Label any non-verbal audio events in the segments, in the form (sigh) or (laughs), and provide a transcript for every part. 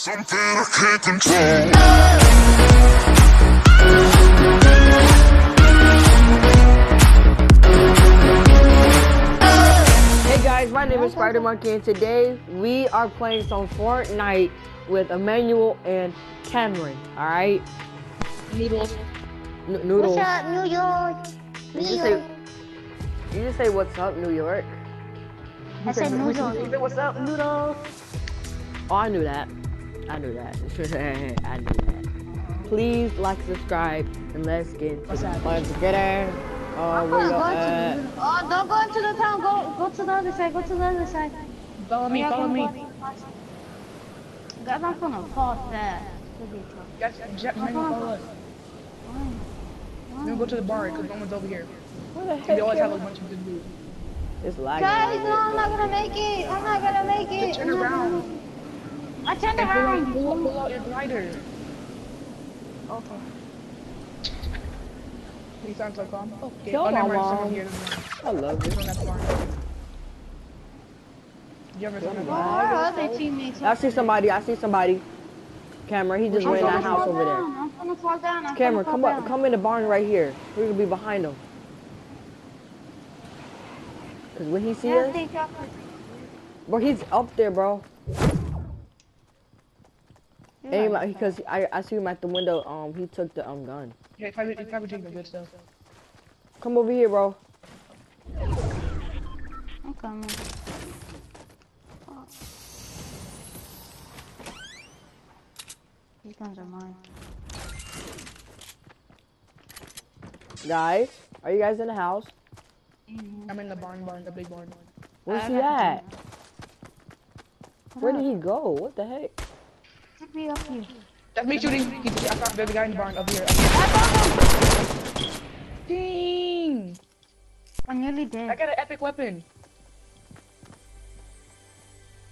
Something I can't control. Hey guys, my name is Spider Monkey, and today we are playing some Fortnite with Emmanuel and Cameron. All right, Noodles. N- noodles. What's up, New York? You New just York. say, you just say what's up, New York. I said New York. What's up, noodles? Oh, I knew that. I knew that. (laughs) I knew that. Please like, subscribe, and let's get into What's it. that? Let's get it. Oh, I'm where gonna you at? to. Oh, don't go into the town. Go, go to the other side. Go to the other side. Follow me, follow me. Guys, I'm gonna pause that. Should be tough. Guys, Jack, man, follow us. We're gonna go to the bar because no one's over here. Where the heck? they always have a bunch of good loot. It's lagging. Guys, no, I'm not gonna make it. I'm not gonna make it. Turn I'm not around. Gonna- I turned And pull out, around. pull, out- pull out your glider. Okay. He sounds so calm. Okay. Kill oh, never my mind, someone here. never mind. bit. I love This one at the bar. You ever seen my a Where are oh, other teammates? I see somebody. I see somebody. Cameron, he just I'm went in that house over there. down. I'm gonna fall down. I'm Cameron, gonna come fall up, come in the barn right here. We're gonna be behind him. Cause when he see Yeah, us, stay bro, he's up there, bro. You're Aim, because I, I see him at the window. Um, he took the um gun. Yeah, if I, if I would the good stuff. Come over here, bro. I'm coming. These guns are mine. Guys, are you guys in the house? I'm in the barn, barn, the big barn. Where's he at? Where did he go? What the heck? Pick me up here. That's me shooting. I found the guy in the barn up here. Dang! I'm nearly I got an epic weapon.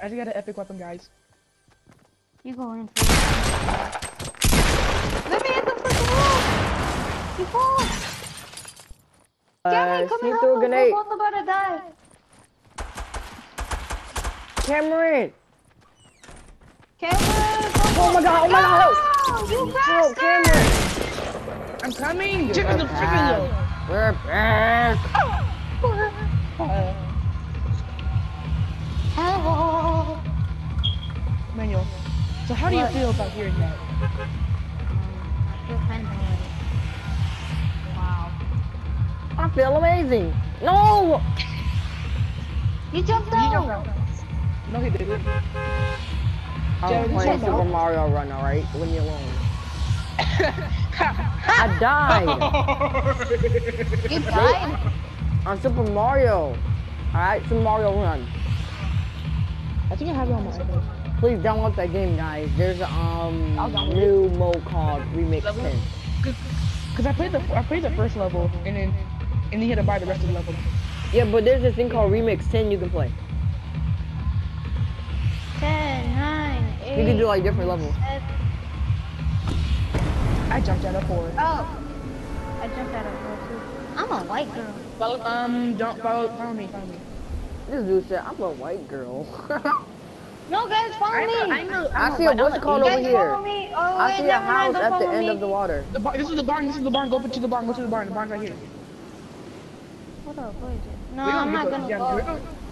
I just got an epic weapon, guys. You go in first. Let me hit the freaking wall! You fall! Uh, Cameron, come he and threw help us. We're about to die. Cameron! Cameron! Oh my god! Oh my god! No! You Help, bastard! Cameron! I'm coming! Check the freaking low! We're back. Help! Manuel. So how do you feel about hearing that? I feel kind of Wow. I feel amazing. No! You jumped You jump out! out. No, he didn't. I'm Jared, playing Super said? Mario Run, alright? Leave me alone. (laughs) I died (laughs) You died? on Super Mario. Alright, Super Mario Run. I think I have it on my iPad. Please download that game, guys. There's a um I'll new mode called Remix 10. Cause I played the I played the first level and then and then you had to buy the rest of the level. Yeah, but there's this thing called Remix 10 you can play. You can do like different levels. I jumped out of four. Oh. I jumped out of four too. I'm a white girl. Follow, um, don't follow, follow me, follow me. This dude said, I'm a white girl. (laughs) No, guys, follow I know, me. I know. I see a what's it called over Guys, here. follow me. Oh, I see a never mind, house at the follow end me. of the water. The bar, this is the barn. This is the barn. Go to the barn. Go to the barn. The barn's right here. Hold up, what is it? No, I'm not gonna yeah, go.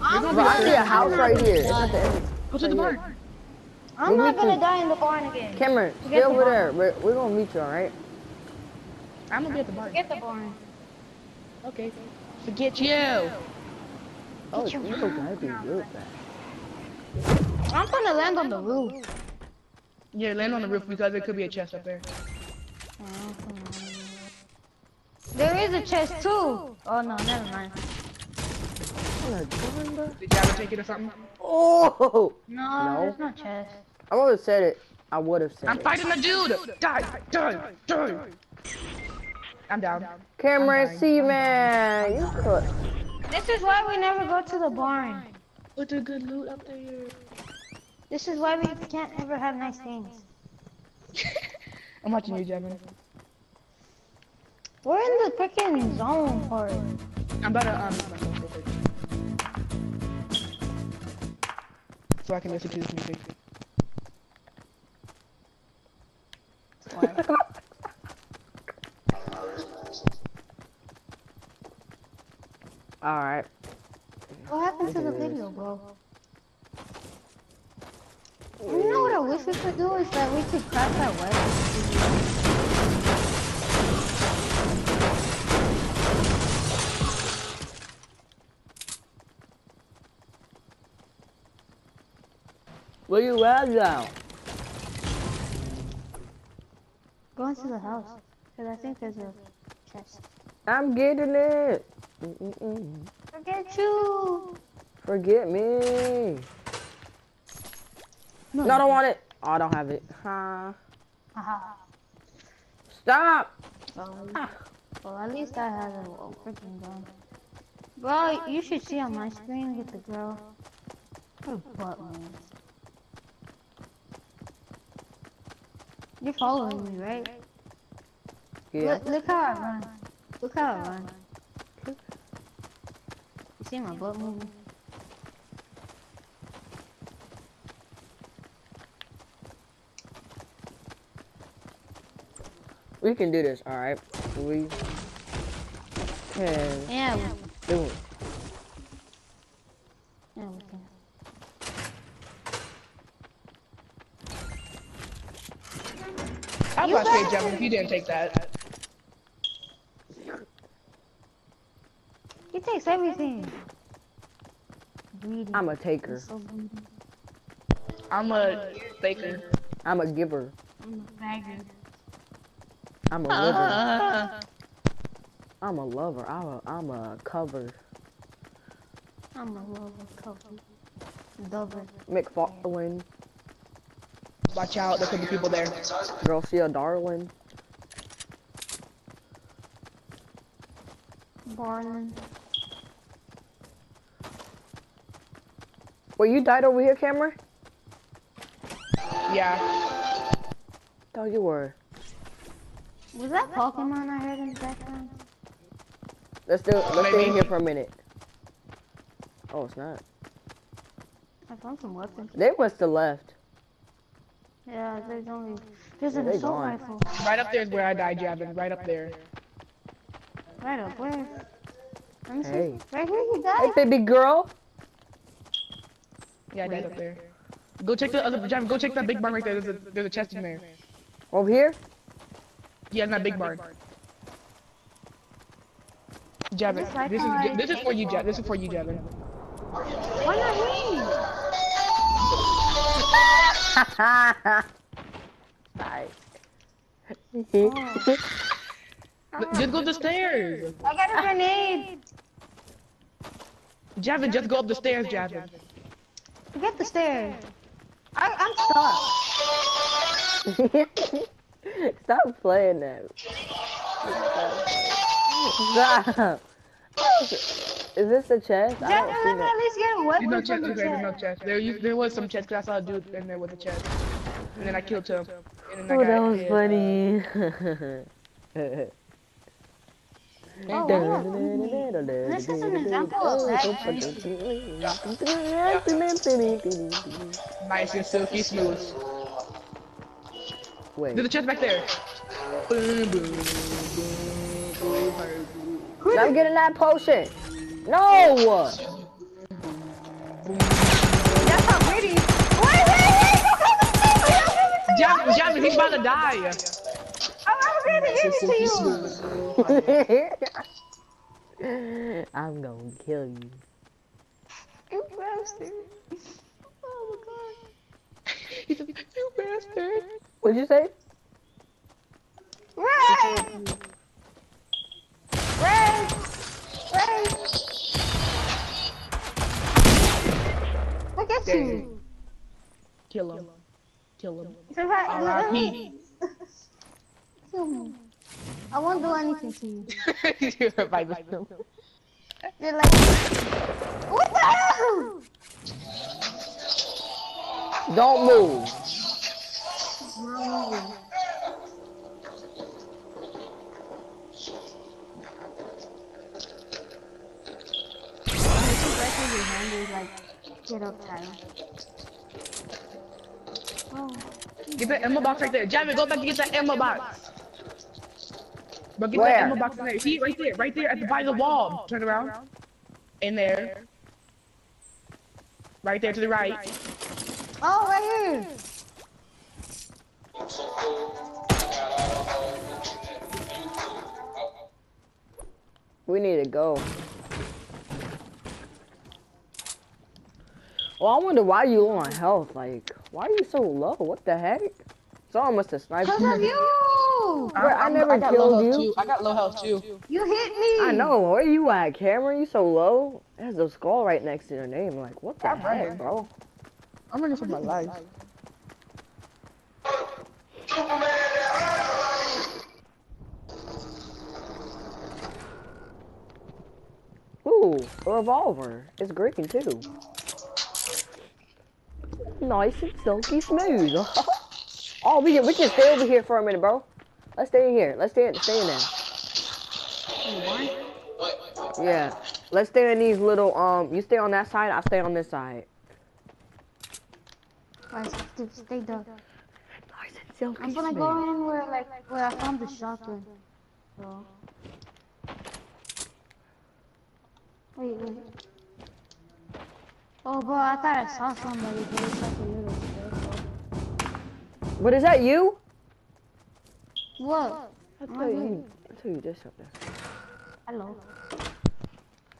I'm we're Bro, gonna I see a house right here. It's at the end. Go to the barn. I'm We'll not gonna you. die in the barn again. Cameron, Forget stay over barn. there. We're, we're gonna meet you, alright? I'm gonna be at the barn. Forget the barn. Okay. Forget you. Oh, Get your you look happy real fast. I'm gonna land on the roof. Yeah, land on the roof because there could be a chest up there. There is a chest too. Oh no, never mind. Did you ever take it or something? Oh! No, No. there's no chest. I would have said it. I would have said I'm it. fighting a dude. Die, die, die. I'm down. Cameron I'm C, man. You could. This is why we never go to the barn. What's a good loot up there? This is why we can't ever have nice things. (laughs) I'm watching you, Javen. We're in the freaking zone part. I'm about to um. use my phone real quick. So I can listen to this music. (laughs) All right. What happened to the video, bro? You know what I wish we could do is that we could craft that weapon. Where you at now? Go into the house. Cause I think there's a chest. I'm getting it. Mm-mm-mm. Forget you! Forget me. No, I don't want it. Oh, I don't have it. Huh? Stop. Well, well, at least I have a, a freaking gun. Bro, you should see on my screen with the girl. Her butt man. You're following me, right? Yeah. Look, look how I run. Look how I run. You see my butt moving? We can do this. All right. We can Yeah, do it. yeah, we can. I You was about to say, guys- Javen, if you didn't take that. He takes everything. Greedy. I'm a taker. so. I'm a faker. I'm a giver. I'm a bagger. I'm a liver. Uh, I'm a lover. I'm a I'm a cover. I'm a lover cover. Dover. McFarlane. Watch out, there could be people there. Girl, she a darling. Barlin. Wait, you died over here, Cameron? Yeah. Thought you were. Was that Pokemon I heard in the background? Let's do. Let's stay in here for a minute. Oh, it's not. I found some weapons. They must have left. Yeah, there's only there's Yeah, an they assault gone. rifle. Right up there is where I died, Javen. Right up there. Right up where? Let me see. Hey. Right here you Hey, died. baby girl. Yeah, I died up there. Go check the other, Javen, go check that big barn right there. There's a, there's a chest in there. Over here. Yeah, in that big barn. Javen, like this is this is for you, take Javen. This is for you, Javen. Why not (laughs) Bye. Just go up the stairs. I got a grenade. Javen, just go up the stairs, Javen. Forget the stairs. I, I'm stuck. (laughs) Stop playing that. (laughs) Stop. Is this the chest? I Jack, don't let see me at least get a There's weapon no from chest. the Okay, there's no chest. chest. There, used, there was some chest 'cause I saw a dude in there with a chest, and then I killed him. And then Oh, I that was hit. funny. (laughs) Oh, wow. This is an example of oh, that. Nice and silky smooth. Wait. There's a chest back there. Boom, boom, boom, boom. I'm getting that potion. No. That's not pretty. Wait, wait, wait! Don't come to me! Don't come to me! Javen, Javen, he's about to die. I'm not ready to give it to you. I'm gonna kill you. You bastard. Oh my god. You bastard. What'd you say? Ray! Ray! Ray! Look at you. Kill him. Kill him. Survive. R.I.P. Kill me. I won't do anything to you. You revive him. You're like, what the hell? Don't move. Get up, Tyler. Oh, Get that ammo box right there. Jamie, go back and get that ammo box. But get Where? that ammo box in there. See right there, right there at the by the wall. Turn around. In there. Right there to the right. Oh, right here. We need to go. Well, I wonder why you low on health. Like, why are you so low? What the heck? Someone must have sniped Cause you. of you. Bro, I I'm- never got killed low health you. Too. I got low health too. You hit me. I know. Where you at, Cameron? You so low. There's a skull right next to your name. Like, what the I'm heck, running. bro? I'm running for my life. Ooh, a revolver. It's green too. Nice and silky smooth. (laughs) oh, we can we can stay over here for a minute, bro. Let's stay in here. Let's stay in stay in there. Yeah. Let's stay in these little um. You stay on that side. I stay on this side. Stay, stay there. Nice and silky I'm gonna smooth. go in where like where I found the shotgun. So. Wait, wait. Oh, bro, I thought I saw somebody, but it's like a little circle. What is that? You? What? I thought you. I thought you did something. Hello.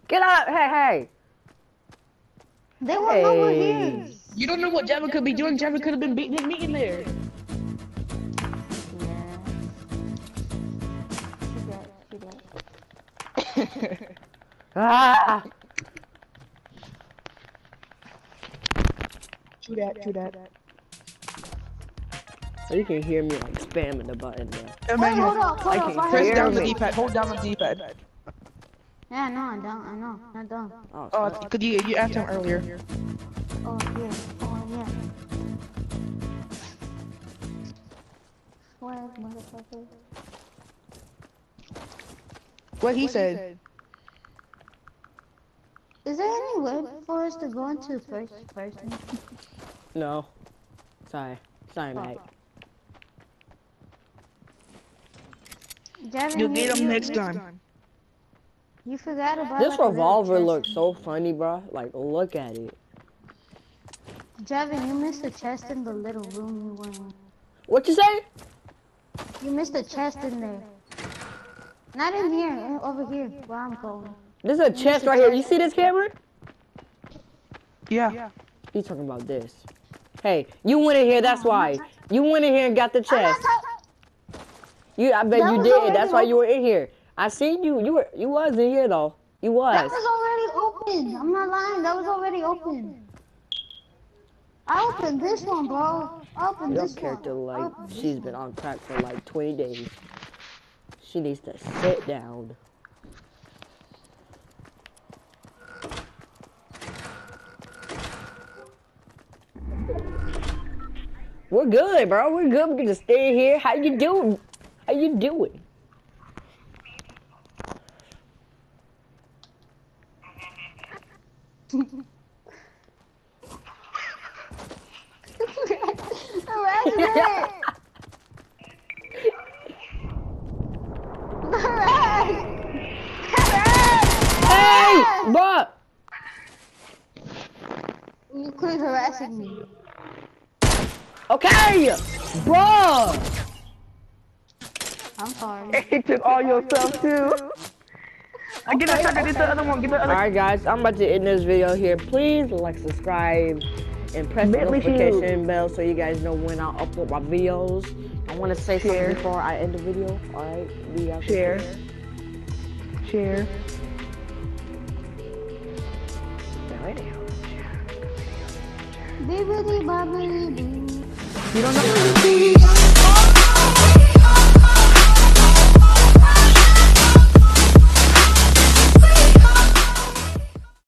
Get up! Hey, hey! They were over Hey. here. You don't know what Javen could be doing. Javen could have been beating his meat in there. Yeah. She did. She did. Ah! True that. True that. You can hear me like spamming the button there. Wait, hold up, hold I up. can I Press hear heard down the. D-pad. Hold down the D-pad. Yeah, no, I don't. I know. I don't. Oh, Oh, sorry. cause you you asked him earlier. Oh, yeah. Oh, yeah. What, motherfucker? What he said. Is there any way for us to go into first person? (laughs) no. Sorry. Sorry, oh. mate. Javen, You'll you- get him you- next you- time. You forgot about This like, revolver chest. looks so funny, bro. Like, look at it. Javen, you missed the chest in the little room you were in. What you say? You missed the chest in there. Not in here, over here, where I'm going. There's a chest right here. You see this camera? Yeah. yeah. He's talking about this. Hey, you went in here. That's why. You went in here and got the chest. You, I bet That you did. That's why you were in here. I seen you. You were. You was in here though. You was. That was. was already open. I'm not lying. That was already open. I opened this one, bro. I opened Your this character, one. I like, she's been on crack for like 20 days. She needs to sit down. We're good, bro. We're good. We're gonna stay here. How you doing? How you doing? Harassment! Harass! (laughs) Harass! Hey. You quit harassing me. Okay, bro. I'm sorry. (laughs) He took all your stuff too. I get that shotgun. Get the other one. Get the other. Alright guys, I'm about to end this video here. Please like, subscribe, and press the Bentley notification bell so you guys know when I upload my videos. I want to say Share. something before I end the video. Alright, we out Share. Share. Bibbidi bobbidi boo. You don't know who to.